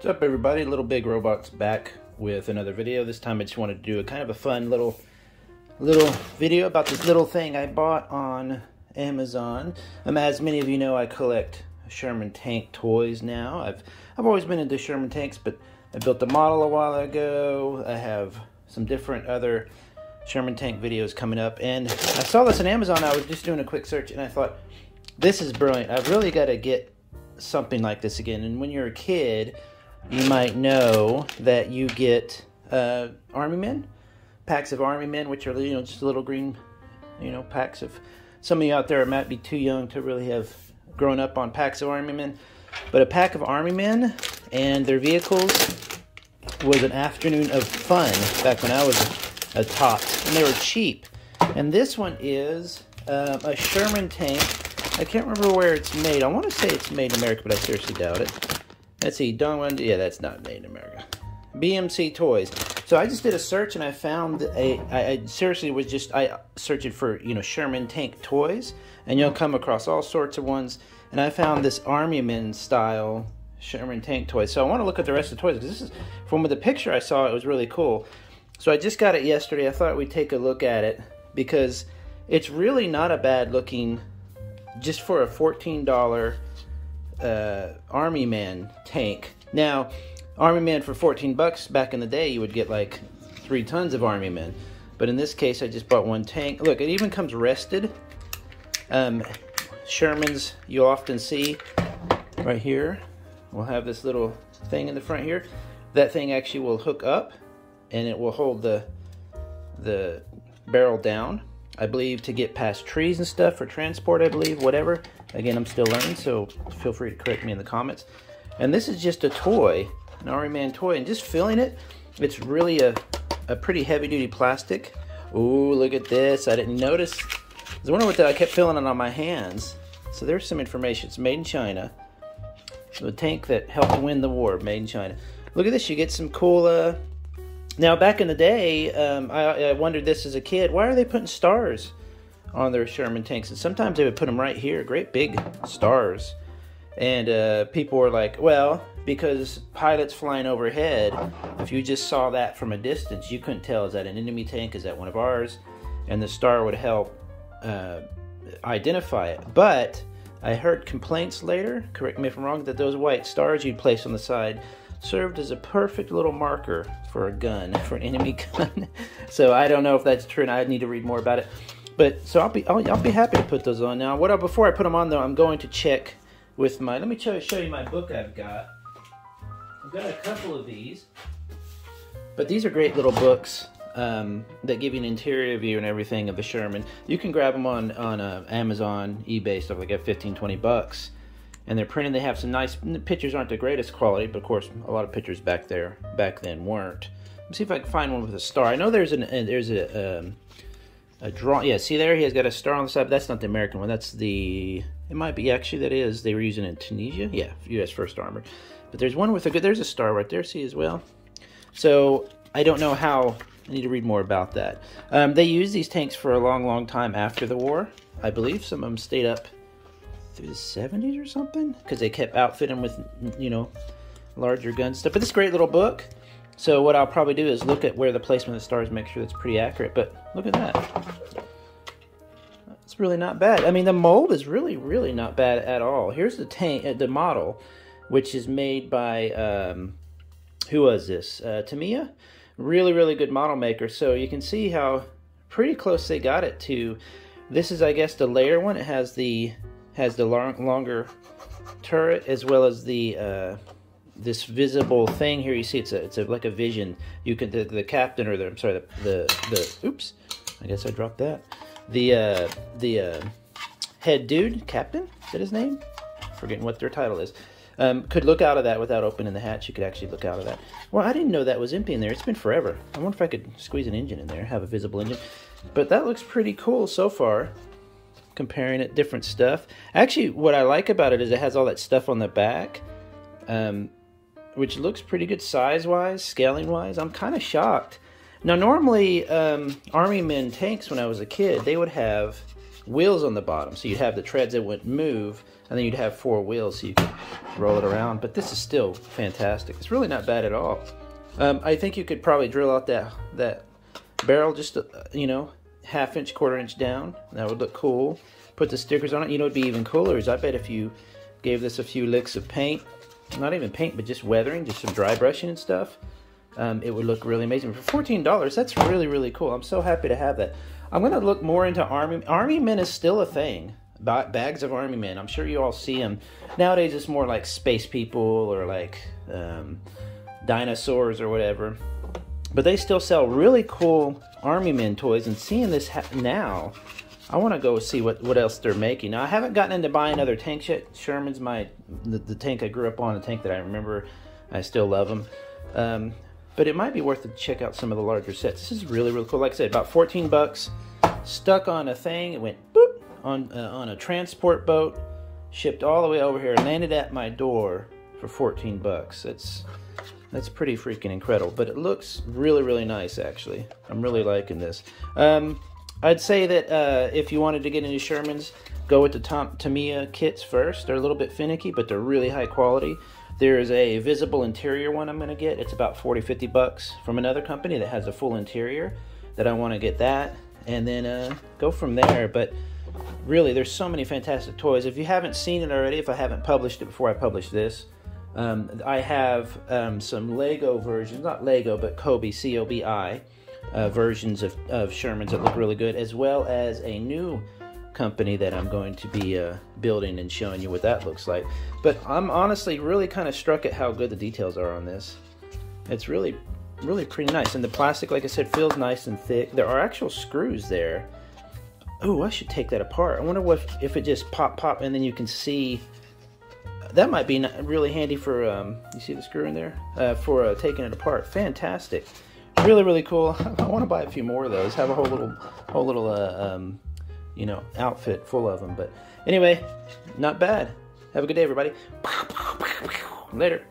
What's up everybody? Little Big Robots back with another video. This time I just wanted to do a kind of a fun little little video about this little thing I bought on Amazon. Um, as many of you know, I collect Sherman tank toys now. I've I've always been into Sherman tanks, but I built a model a while ago. I have some different other Sherman tank videos coming up, and I saw this on Amazon. I was just doing a quick search, and I thought, this is brilliant. I've really got to get something like this again. And when you're a kid, you might know that you get uh, army men, packs of army men, which are you know just little green, you know, packs of. Some of you out there might be too young to really have grown up on packs of army men, but a pack of army men and their vehicles was an afternoon of fun back when I was a, a tot, and they were cheap. And this one is uh, a Sherman tank. I can't remember where it's made. I want to say it's made in America, but I seriously doubt it. Let's see, Dongguan. Yeah, that's not made in America. BMC Toys. So I just did a search and I found a. I, I seriously was just I searching for you know Sherman tank toys, and you'll come across all sorts of ones. And I found this Army Men style Sherman tank toy. So I want to look at the rest of the toys because this is from the picture I saw. It was really cool. So I just got it yesterday. I thought we'd take a look at it because it's really not a bad looking, just for a fourteen dollar uh, Army Man tank. Now, Army Man for 14 bucks back in the day, you would get like three tons of Army Men. But in this case, I just bought one tank. Look, it even comes rested. Um, Sherman's, you often see right here. We'll have this little thing in the front here. That thing actually will hook up and it will hold the the barrel down. I believe to get past trees and stuff for transport, I believe, whatever. Again, I'm still learning, so feel free to correct me in the comments. And this is just a toy, an Army Man toy, and just filling it, it's really a, a pretty heavy-duty plastic. Ooh, look at this. I didn't notice. I was wondering what that, I kept feeling it on my hands. So there's some information. It's made in China. The tank that helped win the war, made in China. Look at this. You get some cool... Uh... Now, back in the day, um, I, I wondered this as a kid. Why are they putting stars on their Sherman tanks? And sometimes they would put them right here, great big stars. And uh, people were like, well, because pilots flying overhead, if you just saw that from a distance, you couldn't tell is that an enemy tank, is that one of ours? And the star would help uh, identify it. But I heard complaints later, correct me if I'm wrong, that those white stars you'd place on the side served as a perfect little marker for a gun, for an enemy gun. so I don't know if that's true, and I need to read more about it. But so I'll be I'll, I'll be happy to put those on now. What I, before I put them on though, I'm going to check with my. Let me show, show you my book I've got. I've got a couple of these, but these are great little books um, that give you an interior view and everything of the Sherman. You can grab them on on uh, Amazon, eBay, stuff like that, 15, 20 bucks. And they're printed. They have some nice the pictures. aren't the greatest quality, but of course, a lot of pictures back there back then weren't. Let's see if I can find one with a star. I know there's an uh, there's a um, a draw. Yeah, see there, he has got a star on the side. But that's not the American one. That's the. It might be actually that is. They were using in Tunisia. Yeah, U.S. First Armored. But there's one with a good. There's a star right there. See as well. So I don't know how. I need to read more about that. Um, they used these tanks for a long, long time after the war. I believe some of them stayed up through the 70s or something because they kept outfitting with, you know, larger gun stuff. But this great little book. So what I'll probably do is look at where the placement of the stars, make sure that's pretty accurate. But look at that. It's really not bad. I mean, the mold is really, really not bad at all. Here's the tank, uh, the model, which is made by, um, who was this? Uh? Really, really good model maker. So you can see how pretty close they got it to. This is, I guess, the layer one. It has the has the long, longer turret as well as the uh, this visible thing here. You see, it's a it's a, like a vision. You can the, the captain or the I'm sorry the the, the oops, I guess I dropped that. The uh, the uh, head dude, captain, is that his name? Forgetting what their title is. Um, could look out of that without opening the hatch. You could actually look out of that. Well, I didn't know that was empty in there. It's been forever. I wonder if I could squeeze an engine in there, have a visible engine. But that looks pretty cool so far. Comparing it, different stuff. Actually, what I like about it is it has all that stuff on the back. Um, which looks pretty good size-wise, scaling-wise. I'm kind of shocked. Now, normally, um, Army Men tanks, when I was a kid, they would have wheels on the bottom. So you'd have the treads that would move, and then you'd have four wheels so you could roll it around. But this is still fantastic. It's really not bad at all. Um, I think you could probably drill out that that barrel just, uh, you know, half inch, quarter inch down. That would look cool. Put the stickers on it. You know, it'd be even cooler is I bet if you gave this a few licks of paint, not even paint, but just weathering, just some dry brushing and stuff, um, it would look really amazing. For $14, that's really, really cool. I'm so happy to have that. I'm going to look more into Army. Army Men is still a thing. Bags of Army Men. I'm sure you all see them. Nowadays, it's more like space people or like um, dinosaurs or whatever. But they still sell really cool Army Men toys. And seeing this now, I want to go see what, what else they're making. Now, I haven't gotten into buying other tanks yet. Sherman's my the, the tank I grew up on, the tank that I remember. I still love them. Um, but it might be worth to check out some of the larger sets. This is really, really cool. Like I said, about 14 bucks. Stuck on a thing. It went boop on, uh, on a transport boat. Shipped all the way over here. Landed at my door for 14 bucks. That's that's pretty freaking incredible. But it looks really, really nice, actually. I'm really liking this. Um, I'd say that uh, if you wanted to get into Sherman's, go with the Tom- Tamiya kits first. They're a little bit finicky, but they're really high quality. There's a visible interior one I'm going to get. It's about 40, 50 bucks from another company that has a full interior that I want to get that and then uh, go from there. But really, there's so many fantastic toys. If you haven't seen it already, if I haven't published it before I publish this, um, I have um, some Lego versions, not Lego, but Cobi, C O B I, uh, versions of, of Sherman's that look really good, as well as a new company that I'm going to be uh, building and showing you what that looks like. But I'm honestly really kind of struck at how good the details are on this. It's really, really pretty nice. And the plastic, like I said, feels nice and thick. There are actual screws there. Oh, I should take that apart. I wonder what if it just pop, pop, and then you can see. That might be really handy for, um, you see the screw in there? Uh, for uh, taking it apart. Fantastic. Really, really cool. I want to buy a few more of those. Have a whole little, whole little uh, um, you know, outfit full of them. But anyway, not bad. Have a good day, everybody. Later.